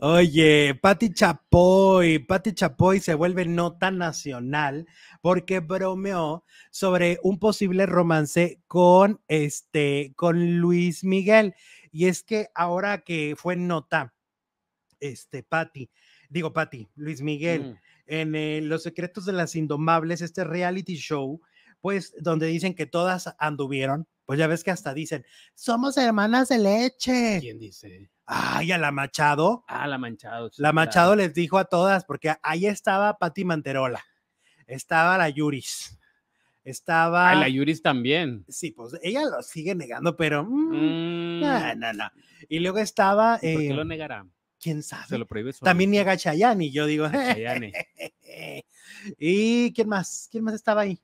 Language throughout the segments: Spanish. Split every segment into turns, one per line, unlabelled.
Oye, Patti Chapoy, Patti Chapoy se vuelve nota nacional porque bromeó sobre un posible romance con este, con Luis Miguel. Y es que ahora que fue nota, este, Patti, digo Patti, Luis Miguel,
Mm.
en eh, Los Secretos de las Indomables, este reality show, pues donde dicen que todas anduvieron, pues ya ves que hasta dicen, somos hermanas de leche.
¿Quién dice?
Ay, a la Machado.
Ah, la Manchado. sí,
La Machado
claro.
les dijo a todas, porque ahí estaba Patti Manterola, estaba la Yuris, estaba...
La Yuris también.
Sí, pues ella lo sigue negando, pero... mm,
Mm,
no, no, no. Y luego estaba...
¿y ¿Por qué
eh,
lo negará?
¿Quién
Se
sabe?
lo prohíbe
También niega Chayanne y yo digo...
Chayanne.
¿Y quién más? ¿Quién más estaba ahí?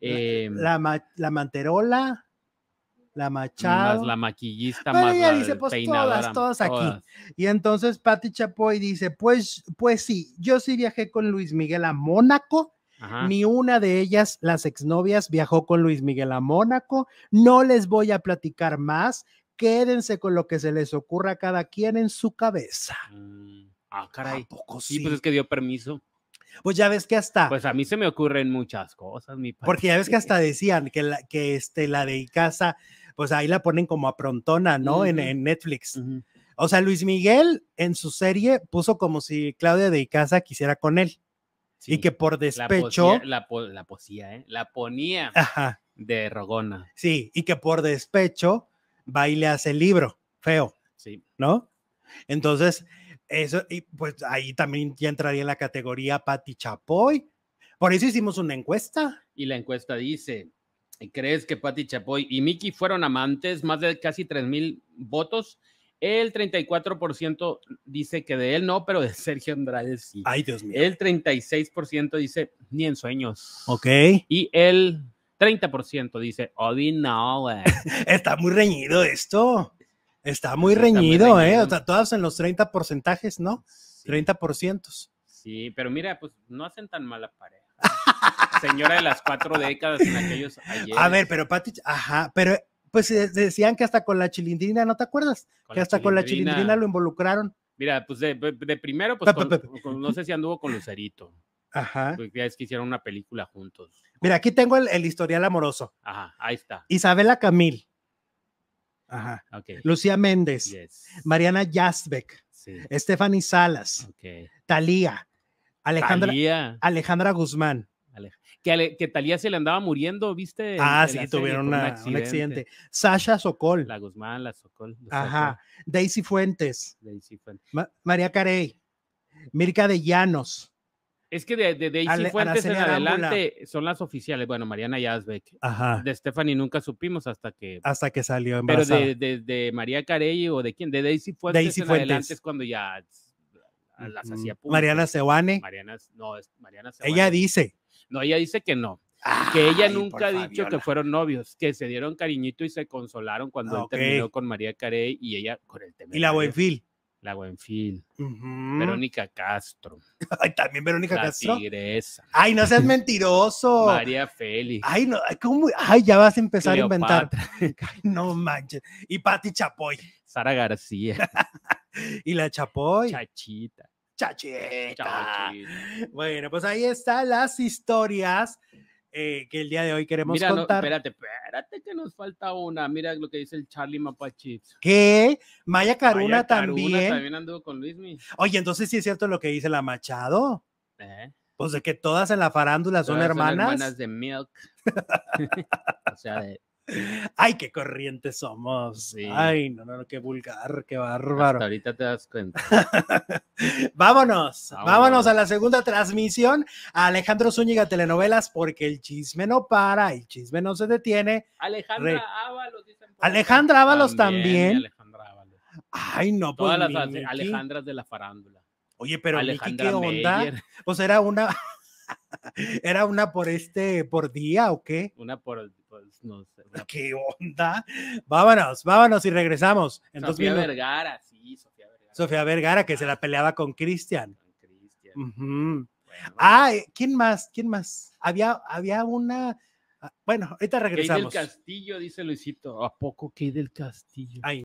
Eh,
La, la Manterola, la Machado.
más la maquillista,
Bueno,
más
ella
la
dice, pues, todas, todas aquí. Y entonces Patti Chapoy dice, pues, pues sí, yo sí viajé con Luis Miguel a Mónaco,
Ajá.
ni una de ellas, las exnovias, viajó con Luis Miguel a Mónaco, no les voy a platicar más, quédense con lo que se les ocurra a cada quien en su cabeza.
Mm, Ah, caray.
¿A poco
Sí,
sí?
pues es que dio permiso.
Pues ya ves que hasta,
Pues a mí se me ocurren muchas cosas, mi padre.
porque ya ves que hasta decían que la, que este, la de Icaza, pues ahí la ponen como a prontona, ¿no? En, Netflix. O sea, Luis Miguel en su serie puso como si Claudia de Icaza quisiera con él. y que por
la
despecho,
posía- La, po- la posía, ¿eh? La ponía
ajá,
de Rogona.
sí, y que por despecho va y le hace el libro, feo,
Sí.
¿no? Entonces, eso, y pues ahí también ya entraría en la categoría Patti Chapoy. Por eso hicimos una encuesta.
Y la encuesta dice, ¿crees que Patti Chapoy y Miki fueron amantes? Más de casi 3 mil votos. El 34% dice que de él no, pero de Sergio Andrade sí.
Ay, Dios mío.
El 36% dice ni en sueños.
Ok.
Y el 30% dice, Odi no.
Está muy reñido esto. Está muy
Está muy
reñido, ¿eh? O sea, todas en los 30 porcentajes, ¿no?
Sí.
30 por cientos.
Sí, pero mira, pues no hacen tan mala pareja. Señora de las cuatro décadas en aquellos ayer.
A ver, pero Pati, ajá, pero pues decían que hasta con la chilindrina, ¿no te acuerdas? que hasta con la chilindrina lo involucraron.
Mira, pues de, de primero, pues con- con- no sé si anduvo con Lucerito.
Ajá.
Porque ya es que hicieron una película juntos.
Mira, aquí tengo el, el historial amoroso.
Ajá, ahí está.
Isabela Camil. Ajá.
Ok.
Lucía Méndez.
Yes.
Mariana Yazbek.
Sí.
Stephanie Salas.
Ok.
Talía. Alejandra,
Talía.
Alejandra Guzmán.
Que, ale- que Talía se le andaba muriendo, ¿viste?
Ah, sí, tuvieron una- un accidente. Sasha Sokol.
La Guzmán, la Sokol. la
Ajá. Daisy Fuentes.
Daisy Fuentes.
Ma- María Carey. Mirka de Llanos.
Es que de, de Daisy
Ale-
Fuentes en adelante son las oficiales. Bueno, Mariana Yazbek.
Ajá.
De Stephanie nunca supimos hasta que.
Hasta que salió
Pero
embarazada.
de, de, de María Carey o de quién? De Daisy Fuentes
Daisy
en
Fuentes.
adelante es cuando ya ah, las hacía públicas.
Mariana Sewane.
Mariana, no, es Mariana
Ella
Sewane.
dice.
No, ella dice que no. Que ella nunca ha dicho que fueron novios, que se dieron cariñito y se consolaron cuando él terminó con María Carey y ella con el tema.
Y la Buenfil.
La Buenfil.
Ujú.
Verónica Castro.
Ay, también Verónica
La
Castro.
Tigresa.
Ay, no seas mentiroso.
María Félix.
Ay, no, ¿cómo? Ay, ya vas a empezar a inventar. Ay, no manches. Y Pati Chapoy.
Sara García.
Y la Chapoy.
Chachita.
Chachita. Bueno, pues ahí están las historias eh, que el día de hoy queremos
Mira, no,
contar.
espérate, espérate que nos falta una. Mira lo que dice el Charlie Mapachits.
que Maya Caruna
Maya Caruna
también.
también anduvo con Luismi.
Oye, entonces sí es cierto lo que dice la Machado.
¿Eh?
Pues de que todas en la farándula son hermanas.
hermanas de Milk. o sea, de,
Ay, qué corrientes somos.
Sí.
Ay, no, no, no, qué vulgar, qué
hasta
bárbaro.
ahorita te das cuenta.
vámonos, vámonos,
Vámonos.
a la segunda transmisión a Alejandro Zúñiga Telenovelas porque el chisme no para, el chisme no se detiene.
Alejandra
Re-
Ábalos. dicen.
Alejandra Ábalos también.
Alejandra Ábalos.
Ay, no, pues
Todas las
Miki.
Alejandras de la farándula.
Oye, pero Miki,
Alejandra
¿qué onda?
Meyer,
Pues era una, era una por este, por día o qué?
una por, pues, no sé, una
¿Qué onda? Vámonos, vámonos y regresamos. En
Sofía. Vergara, sí, Sofía Vergara.
Sofía Vergara, que se la peleaba con Cristian.
Con Cristian.
Ujú.
Bueno,
Ah, ¿quién más? ¿Quién más? Había, había una. ah, Bueno, ahorita
Kay del
regresamos.
Castillo, dice Luisito. ¿A poco Kay del Castillo?
Ay,